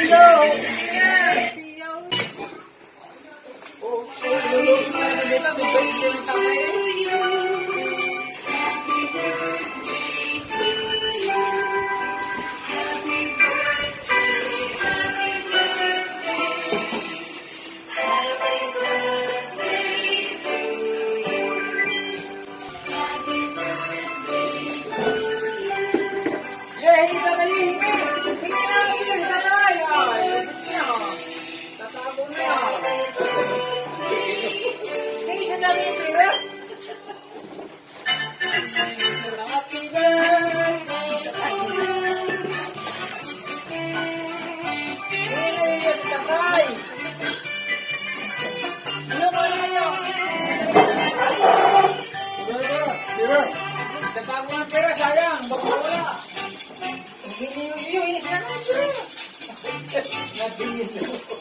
Yeah. ng pera, sayang. Baka wala. Hindi, hindi, hindi. Hindi sila ng pera. Natingin.